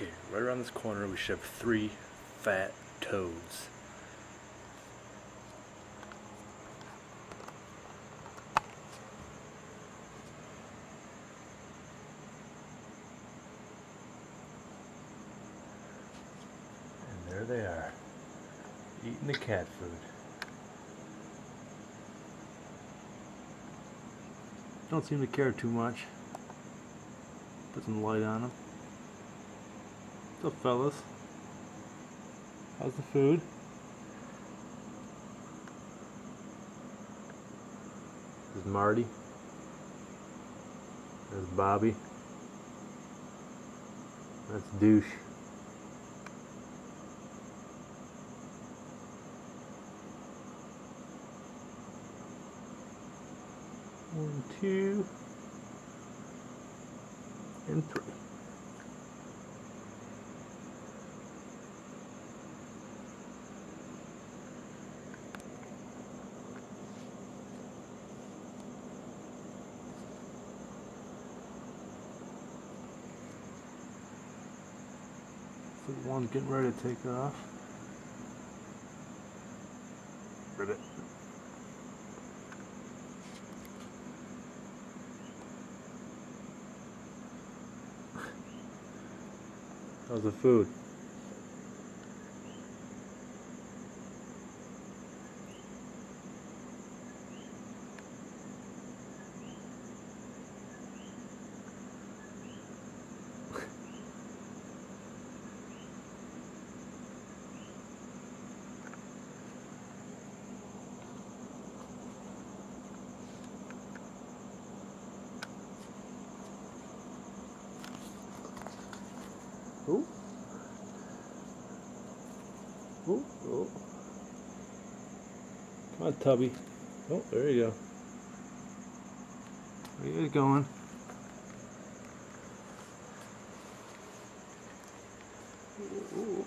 Okay, right around this corner we should have three fat toads. And there they are, eating the cat food. Don't seem to care too much. Put some light on them. What's up, fellas? How's the food? This is Marty. There's Bobby. That's Douche. One, two, and three. The one's getting ready to take off. Ribbit. How's the food? Ooh. Ooh, ooh. Come on, Tubby. Oh, there you go. Where you going? Ooh,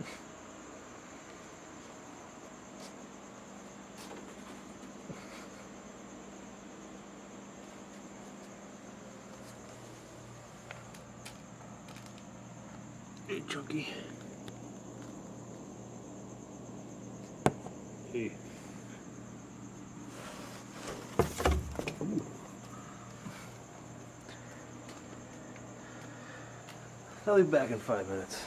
Chunky. Hey. Ooh. I'll be back in five minutes.